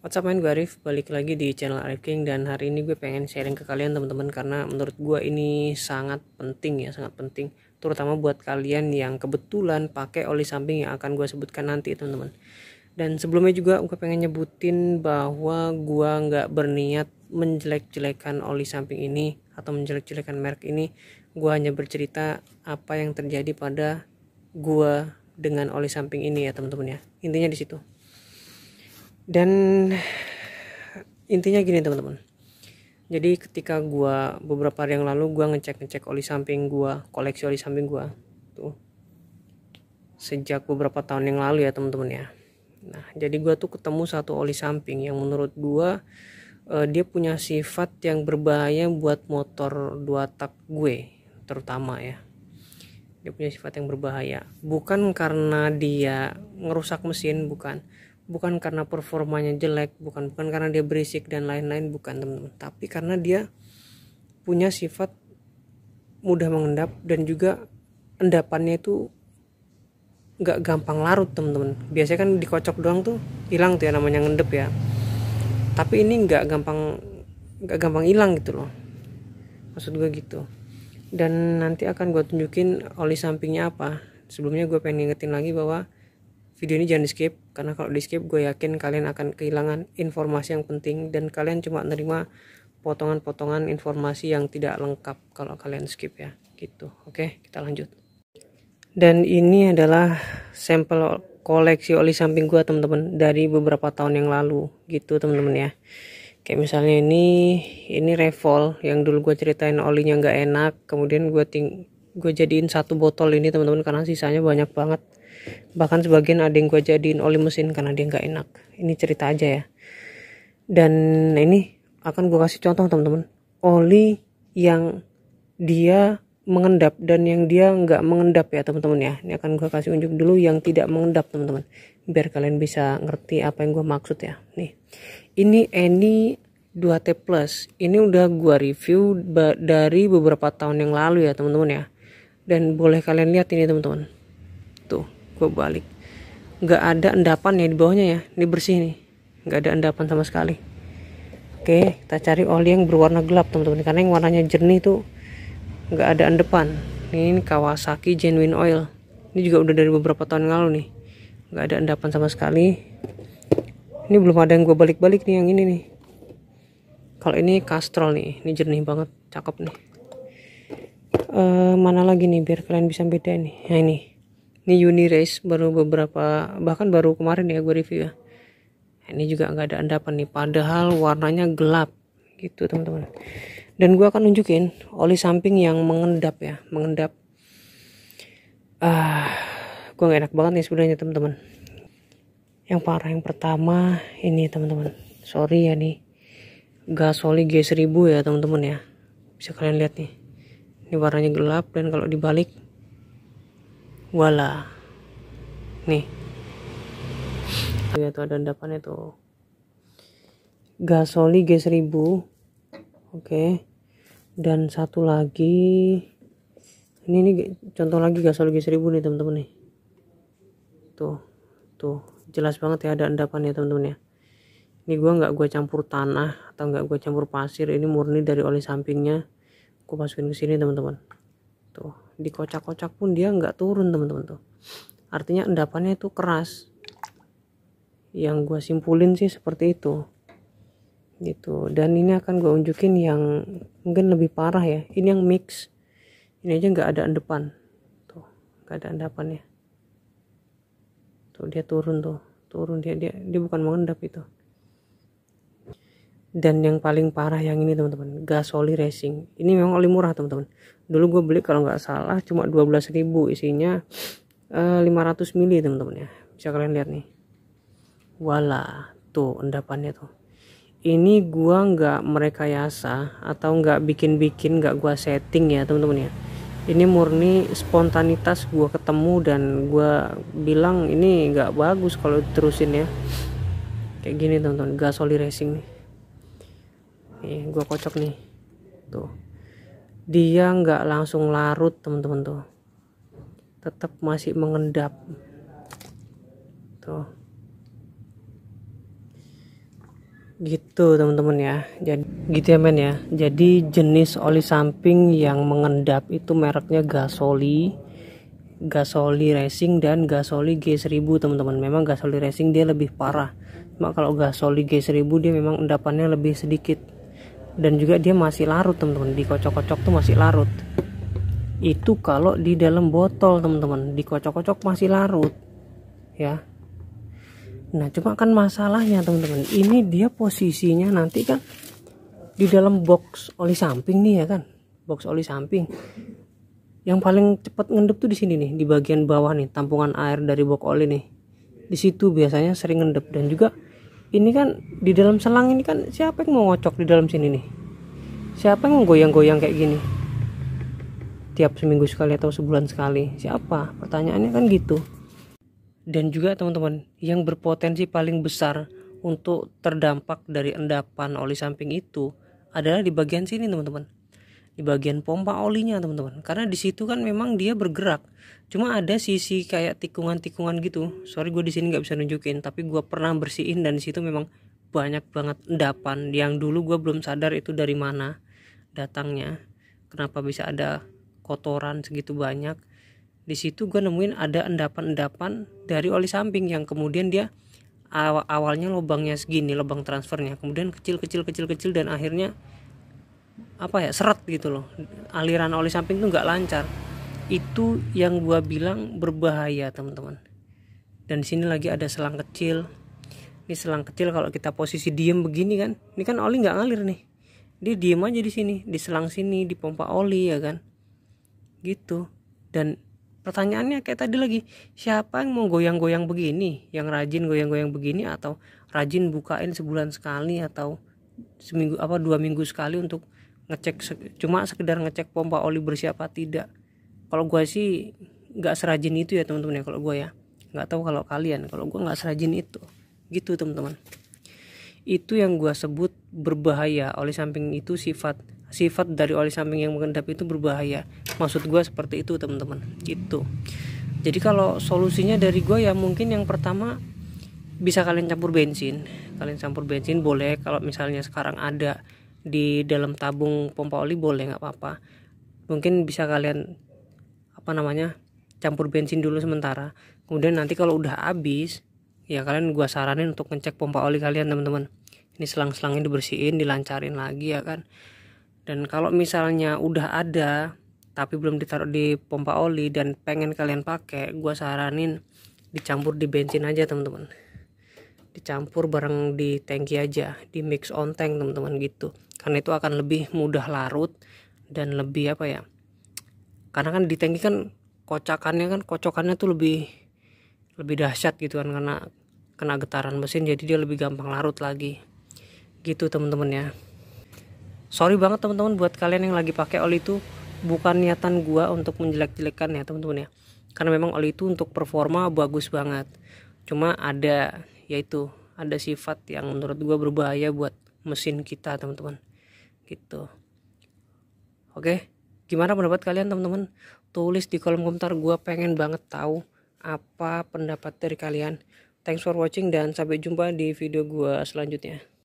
What's up man, gue Arif, balik lagi di channel Arif King dan hari ini gue pengen sharing ke kalian teman-teman karena menurut gue ini sangat penting ya, sangat penting. Terutama buat kalian yang kebetulan pakai oli samping yang akan gue sebutkan nanti teman-teman. Dan sebelumnya juga gue pengen nyebutin bahwa gue nggak berniat menjelek-jelekan oli samping ini atau menjelek-jelekan merek ini. Gue hanya bercerita apa yang terjadi pada gue dengan oli samping ini ya teman-teman ya. Intinya di situ dan intinya gini teman-teman. Jadi ketika gua beberapa hari yang lalu gua ngecek ngecek oli samping gua koleksi oli samping gua tuh. Sejak beberapa tahun yang lalu ya teman-teman ya. Nah jadi gua tuh ketemu satu oli samping yang menurut gua uh, dia punya sifat yang berbahaya buat motor dua tak gue terutama ya. Dia punya sifat yang berbahaya. Bukan karena dia ngerusak mesin bukan bukan karena performanya jelek bukan bukan karena dia berisik dan lain-lain bukan teman-teman. Tapi karena dia punya sifat mudah mengendap dan juga endapannya itu nggak gampang larut teman-teman. Biasanya kan dikocok doang tuh hilang tuh ya namanya ngendep ya. Tapi ini nggak gampang nggak gampang hilang gitu loh. Maksud gue gitu. Dan nanti akan gue tunjukin oli sampingnya apa. Sebelumnya gue pengen ngingetin lagi bahwa video ini jangan di skip karena kalau di skip gue yakin kalian akan kehilangan informasi yang penting dan kalian cuma nerima potongan-potongan informasi yang tidak lengkap kalau kalian skip ya. Gitu oke? Kita lanjut. Dan ini adalah sampel koleksi oli samping gue teman-teman dari beberapa tahun yang lalu. Gitu teman-teman ya. Kayak misalnya ini ini revol yang dulu gue ceritain olinya nggak enak kemudian gue ting gue jadiin satu botol ini teman-teman karena sisanya banyak banget bahkan sebagian ada yang gue jadiin oli mesin karena dia nggak enak. Ini cerita aja ya. Dan ini akan gue kasih contoh teman-teman. Oli yang dia mengendap dan yang dia nggak mengendap ya teman-teman ya. Ini akan gue kasih unjuk dulu yang tidak mengendap teman-teman. Biar kalian bisa ngerti apa yang gue maksud ya. Nih. Ini Eni 2T Plus. Ini udah gue review dari beberapa tahun yang lalu ya teman-teman ya. Dan boleh kalian lihat ini teman-teman. Tuh gue balik. Nggak ada endapan ya di bawahnya ya ini bersih nih. Nggak ada endapan sama sekali. Oke kita cari oli yang berwarna gelap teman-teman karena yang warnanya jernih tuh nggak ada endapan. Ini Kawasaki genuine oil. Ini juga udah dari beberapa tahun lalu nih. Nggak ada endapan sama sekali. Ini belum ada yang gue balik-balik nih yang ini nih. Kalau ini Castrol nih ini jernih banget cakep nih. Uh, mana lagi nih biar kalian bisa beda nih? Nah ini ini uni race baru beberapa bahkan baru kemarin ya gue review ya. Ini juga nggak ada endapan nih padahal warnanya gelap gitu teman-teman. Dan gue akan nunjukin oli samping yang mengendap ya mengendap. Ah uh, gue gak enak banget nih sebenarnya teman-teman. Yang parah yang pertama ini teman-teman. Sorry ya nih. Gasoli G1000 ya teman-teman ya. Bisa kalian lihat nih. Ini warnanya gelap dan kalau dibalik wala. Nih. Lihat tuh ada endapannya tuh. Gasoli G1000 oke. Okay. dan satu lagi. Ini ini contoh lagi gasoli G1000 nih teman-teman nih. Tuh tuh. Jelas banget ya ada endapannya teman-teman ya. Ini gua nggak gue campur tanah atau nggak gue campur pasir. Ini murni dari oli sampingnya. Gue masukin ke sini teman-teman tuh dikocak-kocak pun dia nggak turun teman-teman tuh. Artinya endapannya itu keras. Yang gue simpulin sih seperti itu. Gitu. Dan ini akan gue unjukin yang mungkin lebih parah ya. Ini yang mix. Ini aja nggak ada endepan tuh nggak ada endapannya. Tuh dia turun tuh. Turun dia dia dia bukan mengendap itu dan yang paling parah yang ini teman-teman gasoli racing. Ini memang oli murah teman-teman. Dulu gue beli kalau nggak salah cuma 12.000 isinya uh, 500 mili teman-teman ya. Bisa kalian lihat nih. Wala tuh endapannya tuh. Ini gua nggak merekayasa atau nggak bikin-bikin nggak gua setting ya teman-teman ya. Ini murni spontanitas gua ketemu dan gua bilang ini nggak bagus kalau terusin ya. Kayak gini teman-teman gasoli racing nih nih gue kocok nih. Tuh. Dia nggak langsung larut teman-teman tuh. Tetap masih mengendap. Tuh. Gitu teman-teman ya. Jadi gitu ya men ya. Jadi jenis oli samping yang mengendap itu mereknya Gasoli Gasoli Racing dan Gasoli G1000 teman-teman memang Gasoli Racing dia lebih parah. Cuma kalau Gasoli G1000 dia memang endapannya lebih sedikit dan juga dia masih larut teman-teman. Dikocok-kocok tuh masih larut. Itu kalau di dalam botol teman-teman. Dikocok-kocok masih larut ya. Nah cuma kan masalahnya teman-teman. Ini dia posisinya nanti kan di dalam box oli samping nih ya kan? Box oli samping. Yang paling cepat ngendep tuh di sini nih di bagian bawah nih tampungan air dari box oli nih. Di situ biasanya sering ngendep. Dan juga ini kan di dalam selang ini kan siapa yang mau ngocok di dalam sini nih? Siapa yang mau goyang-goyang kayak gini? Tiap seminggu sekali atau sebulan sekali. Siapa? Pertanyaannya kan gitu. Dan juga teman-teman yang berpotensi paling besar untuk terdampak dari endapan oli samping itu adalah di bagian sini teman-teman di bagian pompa olinya teman-teman. Karena di situ kan memang dia bergerak. Cuma ada sisi kayak tikungan-tikungan gitu. Sorry gue di sini nggak bisa nunjukin tapi gue pernah bersihin dan di situ memang banyak banget endapan yang dulu gue belum sadar itu dari mana datangnya. Kenapa bisa ada kotoran segitu banyak. Di situ gue nemuin ada endapan-endapan dari oli samping yang kemudian dia awal awalnya lubangnya segini lubang transfernya. Kemudian kecil kecil kecil kecil dan akhirnya apa ya seret gitu loh. Aliran oli samping tuh nggak lancar. Itu yang gue bilang berbahaya teman-teman. Dan sini lagi ada selang kecil. Ini selang kecil kalau kita posisi diem begini kan ini kan oli nggak ngalir nih. Dia diem aja di sini di selang sini di pompa oli ya kan? Gitu. Dan pertanyaannya kayak tadi lagi siapa yang mau goyang-goyang begini? Yang rajin goyang-goyang begini atau rajin bukain sebulan sekali atau seminggu apa dua minggu sekali untuk ngecek cuma sekedar ngecek pompa oli bersih apa tidak. Kalau gue sih nggak serajin itu ya teman-teman ya kalau gue ya. Nggak tahu kalau kalian kalau gue nggak serajin itu. Gitu teman-teman. Itu yang gue sebut berbahaya. Oleh samping itu sifat sifat dari oli samping yang mengendap itu berbahaya. Maksud gue seperti itu teman-teman. Gitu. Jadi kalau solusinya dari gue ya mungkin yang pertama bisa kalian campur bensin. Kalian campur bensin boleh kalau misalnya sekarang ada di dalam tabung pompa oli boleh nggak apa-apa. Mungkin bisa kalian apa namanya campur bensin dulu sementara. Kemudian nanti kalau udah habis ya kalian gua saranin untuk ngecek pompa oli kalian teman-teman. Ini selang-selangnya dibersihin dilancarin lagi ya kan. Dan kalau misalnya udah ada tapi belum ditaruh di pompa oli dan pengen kalian pakai gua saranin dicampur di bensin aja teman-teman. Dicampur bareng di tangki aja di mix on tank teman-teman gitu karena itu akan lebih mudah larut dan lebih apa ya karena kan di tangki kan kocakannya kan kocokannya tuh lebih lebih dahsyat gitu kan karena kena getaran mesin jadi dia lebih gampang larut lagi. Gitu teman-teman ya. Sorry banget teman-teman buat kalian yang lagi pakai oli itu bukan niatan gua untuk menjelek-jelekan ya teman-teman ya. Karena memang oli itu untuk performa bagus banget. Cuma ada yaitu ada sifat yang menurut gua berbahaya buat mesin kita teman-teman gitu. Oke gimana pendapat kalian teman-teman? Tulis di kolom komentar gua pengen banget tahu apa pendapat dari kalian. Thanks for watching dan sampai jumpa di video gua selanjutnya